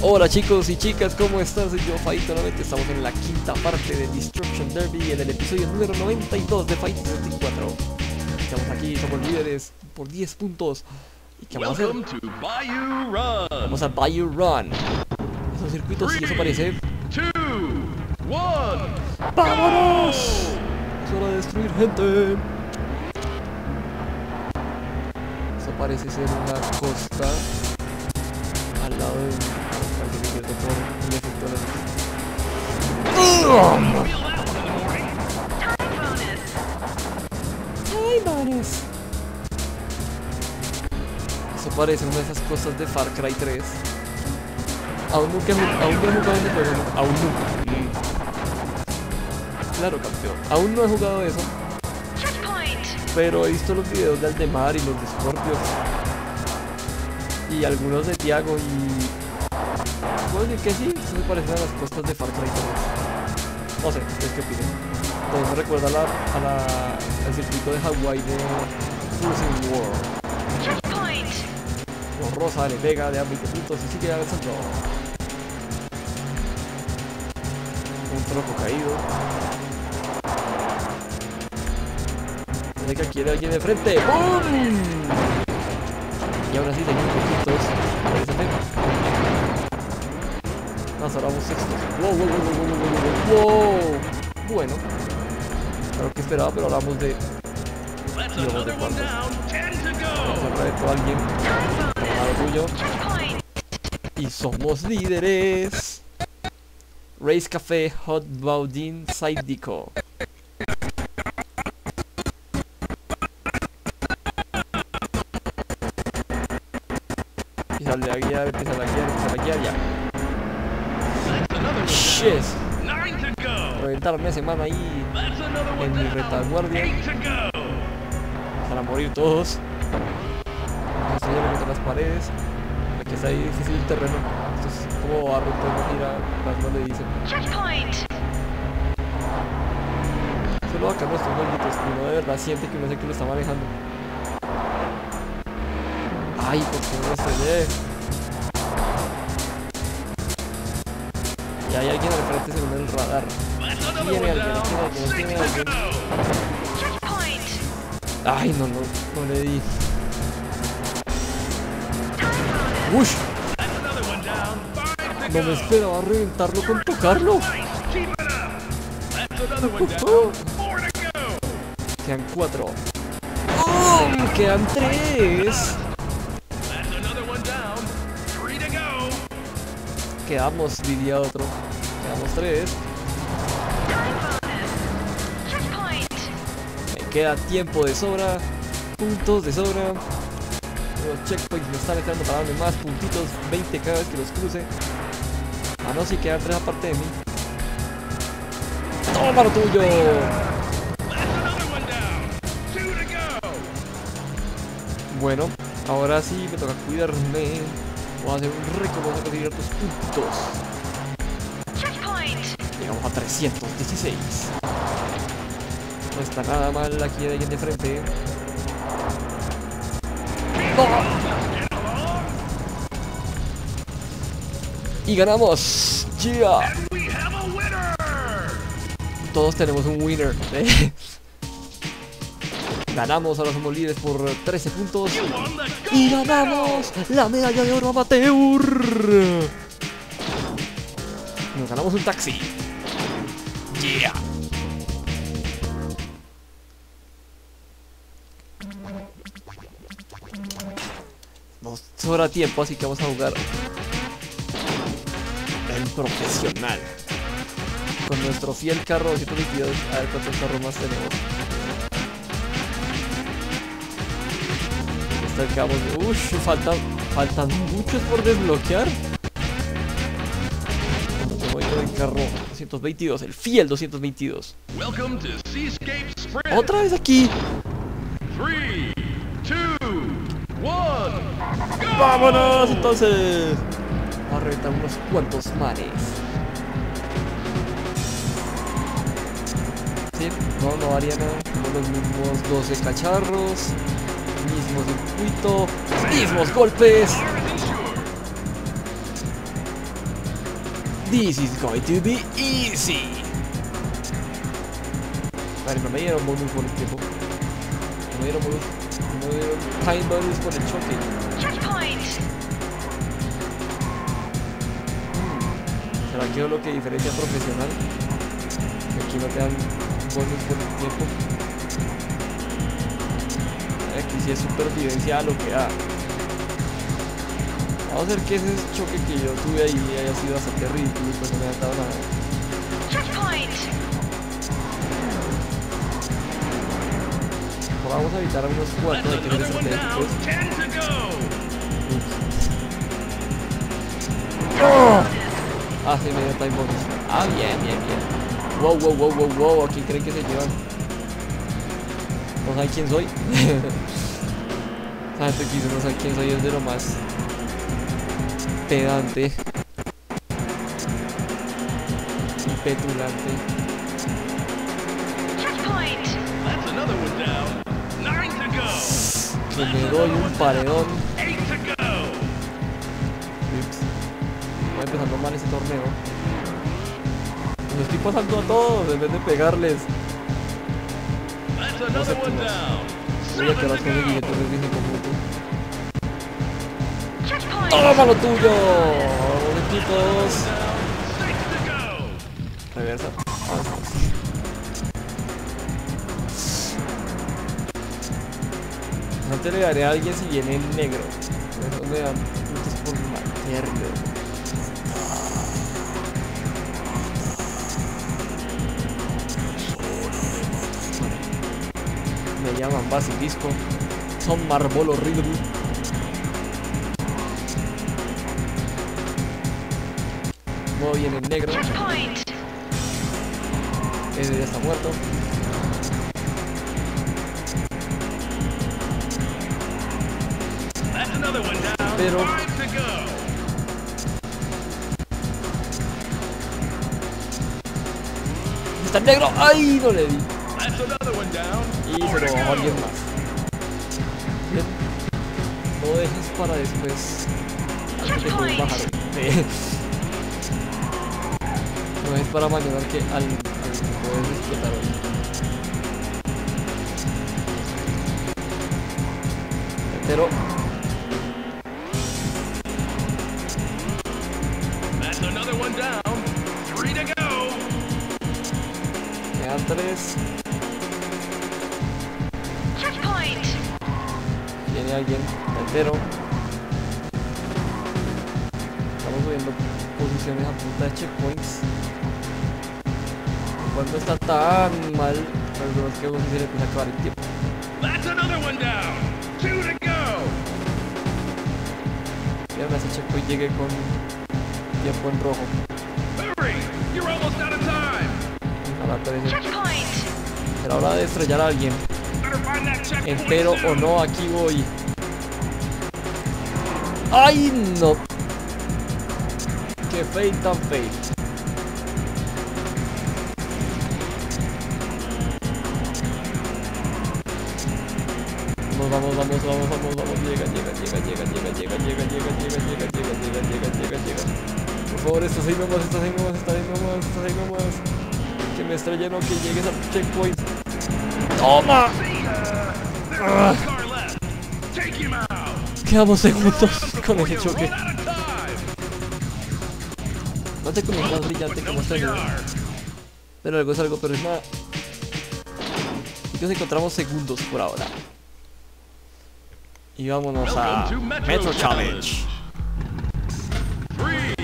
Hola chicos y chicas, ¿cómo están? Soy yo, Faito, nuevamente estamos en la quinta parte de Destruction Derby, en el episodio número 92 de Fight 64. Estamos aquí, somos líderes por 10 puntos. ¿Y qué vamos a hacer? Welcome to Bayou Run. Vamos a Bayou Run. Esos circuitos, si eso parece... Two. ¡Vámonos! Es hora de destruir gente. Eso parece ser una costa al lado de un cubierto por un efecto de ¡Ay, manes! Eso parece una de esas cosas de Far Cry 3. Aún nunca aún no he jugado ese juego, no, aún nunca. Claro, campeón. Aún no he jugado eso, pero he visto los videos de Aldemar y los de Scorpio. Y algunos de Tiago y... Puedo decir que sí, esto se parecen a las costas de Far Cry 3. No sé, ¿ustedes qué opinan? También me recuerda a la, a la, al circuito de Hawái de Cruising World. Rosa le pega, le da 20 puntos y sigue avanzando. Un troco caído. Aquí hay alguien de frente. ¡Bum! Y ahora sí tenemos poquitos. Parece ser. Nos ahora vamos sextos. Wow, wow, wow, wow, wow, wow, wow, wow. Bueno. Claro que esperaba, pero hablamos de. De cuartos. alguien. Tuyo. Y somos líderes. Race Café Hot Baudin Deco. Empieza a guiar, empieza a guiar, empieza a guiar ya. Shit. Reventaron esa mano ahí en mi retaguardia. Para morir todos. Estoy yendo contra las paredes. Aquí está ahí difícil el terreno. Esto es como barro, entonces mira, cuando le dicen. Solo acá nuestros jueguitos, que uno de verdad siente que uno el que lo está manejando. Ay, por qué no me estrellé. Y hay alguien al frente según el radar. Tiene alguien, tiene alguien, tiene alguien. Ay, no, no, no le di. ¡Ush! No me esperaba reventarlo con tocarlo. Quedan cuatro. ¡Oh! Quedan tres. Quedamos, diría otro. Quedamos tres. Me queda tiempo de sobra. Puntos de sobra. Los checkpoints me están esperando para darme más puntitos. 20 cada vez que los cruce. A no si quedan tres aparte de mí. ¡Toma lo tuyo! Bueno, ahora sí me toca cuidarme. Voy a hacer un rico, vamos a conseguir otros puntos. Llegamos a 316. No está nada mal aquí de alguien de frente. Y ganamos. Yeah. Todos tenemos un winner. Ganamos, ahora somos líderes por 13 puntos. Y ganamos la medalla de oro amateur. Nos ganamos un taxi. Yeah. Sobra tiempo, así que vamos a jugar el profesional. Con nuestro fiel carro 222. A ver cuántos carros más tenemos. De... Ush, faltan, faltan muchos por desbloquear. Me voy con el carro 222, el fiel 222. Welcome to Seascape Sprint. Otra vez aquí. Three, two, ¡Vámonos entonces! Vamos a reventar unos cuantos mares. Sí, no, no varía nada. Como los mismos 12 cacharros, mismo circuito, mismos golpes. This is going to be easy. Vale, no me dieron bonus por el tiempo. No me dieron bonus. Time bonus por el choque. ¿Será que es lo que diferencia profesional? Aquí no te dan bonus por el tiempo. Aquí sí es supervivencia a lo que da. Vamos a ver que ese choque que yo tuve ahí haya sido bastante ridículo y pues no me han dado nada. Vamos a evitar algunos That's cuartos de que to go. Ah, sí, me dio time bonus. Ah, bien, bien, bien. Wow, wow, wow, wow, wow. ¿A quién creen que se llevan? No saben quién soy. Gente que dice no sabe quién soy es de lo más pedante y petulante. Checkpoint. That's another one down que le doy un paredón. Voy empezando mal ese torneo. Los estoy pasando a todos en vez de pegarles. No sé Voy a quedar con el billete de minutos. ¡Toma lo tuyo! Boletitos. Reversa. Le daré a alguien si viene en negro. Me dan puntos por materno. Me llaman Basilisco. Son Marbolo Riddle. No viene en negro. Ese ya está muerto. 0. ¡Está el negro! ¡Ay! No le di. Y se lo bajó alguien más. No dejes para después. Antes de poder bajar. no es para mañana que al, al que puedes explotar hoy. Pero another one down. Three to go. quedan tres. Checkpoint. Viene alguien entero. Estamos subiendo posiciones a punta de checkpoints. Cuando está tan mal, algunos que uno se le empieza a acabar el tiempo. That's another one down. Two to go. Y además ese checkpoint llegue con tiempo en rojo. Será hora de estrellar a alguien. Entero o no, aquí voy. ¡Ay, no! ¡Qué fake tan fake! Vamos, vamos, vamos, vamos, vamos, vamos, llega, llega, llega, llega, llega, llega, llega, llega, llega, llega, llega, llega, llega, llega, llega. Por favor, estás ahí nomás, estás ahí nomás, estás ahí nomás, estás ahí nomás. Que me estrellen o que llegues al checkpoint. ¡Toma! Ah. Quedamos segundos con ese choque. No te comes más brillante como este pero algo es algo, pero es nada. Nos encontramos segundos por ahora. Y vámonos a Metro Challenge. Challenge. Three,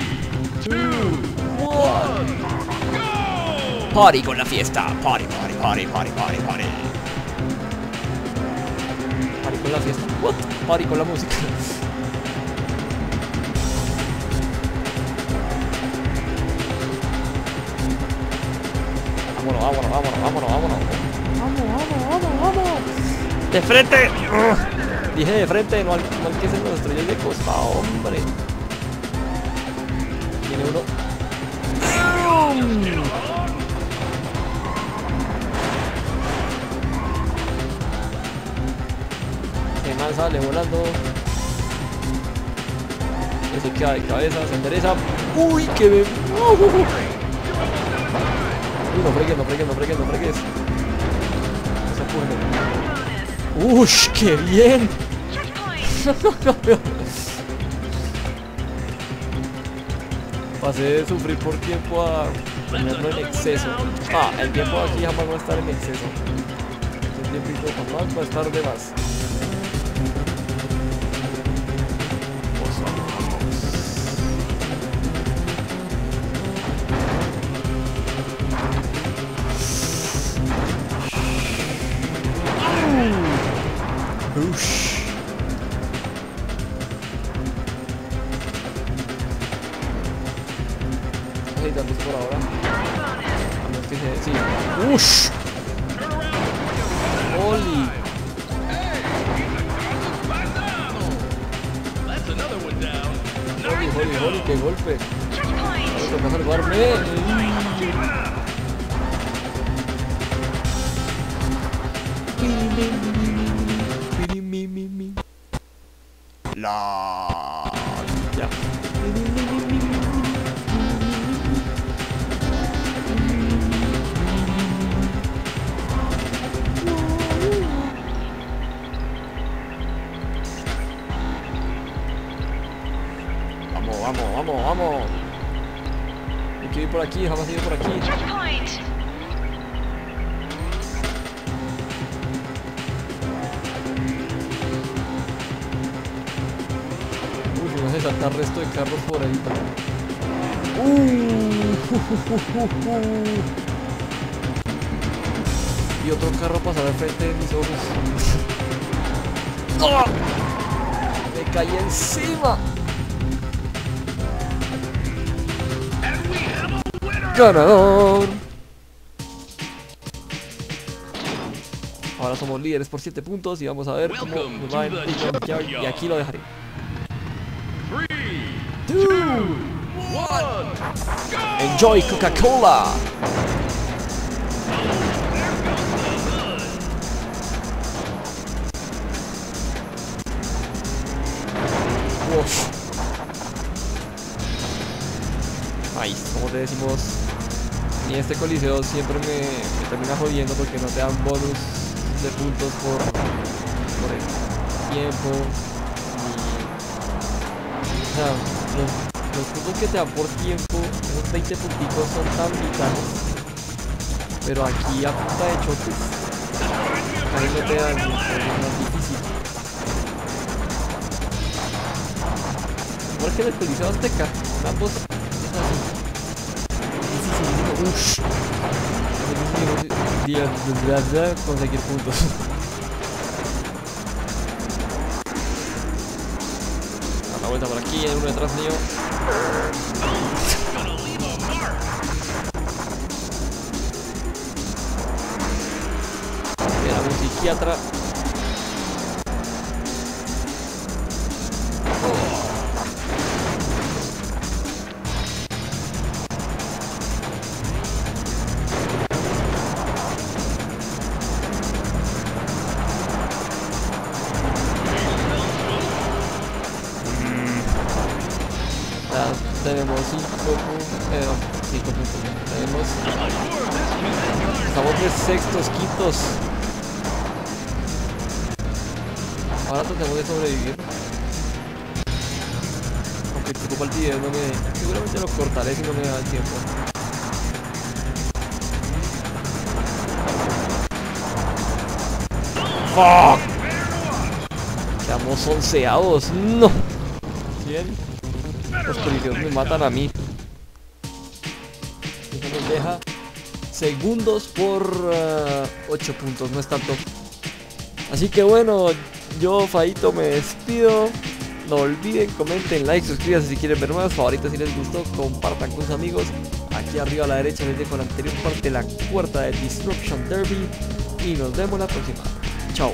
two, One. go. Party con la fiesta. Party, party, party, party, party, party. Party con la fiesta. What? Party con la música. Vámonos, vámonos, vámonos, vámonos, vámonos. Vamos, vamos, vamos, vamos. De frente. Ugh. Dije de frente, no al no que se nos de costado, hombre. Tiene uno. Se man sale volando. Eso queda de cabeza, se endereza. ¡Uy, que me... Uy, ¡Uh! no fregues, no fregues, no fregues, no fregues. No se puede. ¡Uy, qué bien! Checkpoint. Pasé de sufrir por tiempo a tenerlo en exceso. Ah, el tiempo aquí jamás va a estar en exceso. El tiempito jamás va a estar de más. That's another one down. ¡Oli, oli, oli! ¡Qué golpe! Salvarme. La. Vamos, vamos, vamos. Hay que ir por aquí, jamás ir por aquí. Uy, se me hace saltar resto de carros por ahí. Uh, Y otro carro pasará al frente de mis ojos. ¡Ah! Me caí encima. Ganador. Ahora somos líderes por 7 puntos y vamos a ver cómo nos va en. Y aquí lo dejaré. Three, Two, one, go! Enjoy Coca-Cola. Uf. Ay, como te y este coliseo siempre me, termina jodiendo porque no te dan bonus de puntos por, por el tiempo. ni- o sea, los, los puntos que te dan por tiempo, esos 20 puntitos son tan vitales. Pero aquí a punta de choques, casi no te dan, es más difícil. Igual que en el Coliseo Azteca, ambos. Dificilísimo. Ush. Dificilísimo, Dios, Dios, Dios, conseguir puntos. A la vuelta por aquí, hay uno detrás mío. Era un tenemos 5 puntos. Eh, 5 puntos. Tenemos. Estamos de sextos, quintos. Ahora tratemos de sobrevivir. Aunque si ocupa el video no me. Seguramente lo cortaré si no me da el tiempo. ¡Fuck! Quedamos onceados. ¡No! ¿Quién? Los policías me matan a mí. Eso nos deja segundos por 8 puntos, no es tanto. Así que bueno, yo Faito me despido. No olviden, comenten, like, suscríbanse si quieren ver más, favoritos si les gustó, compartan con sus amigos. Aquí arriba a la derecha les dejo la anterior parte la cuarta de Disruption Derby. Y nos vemos la próxima. Chao.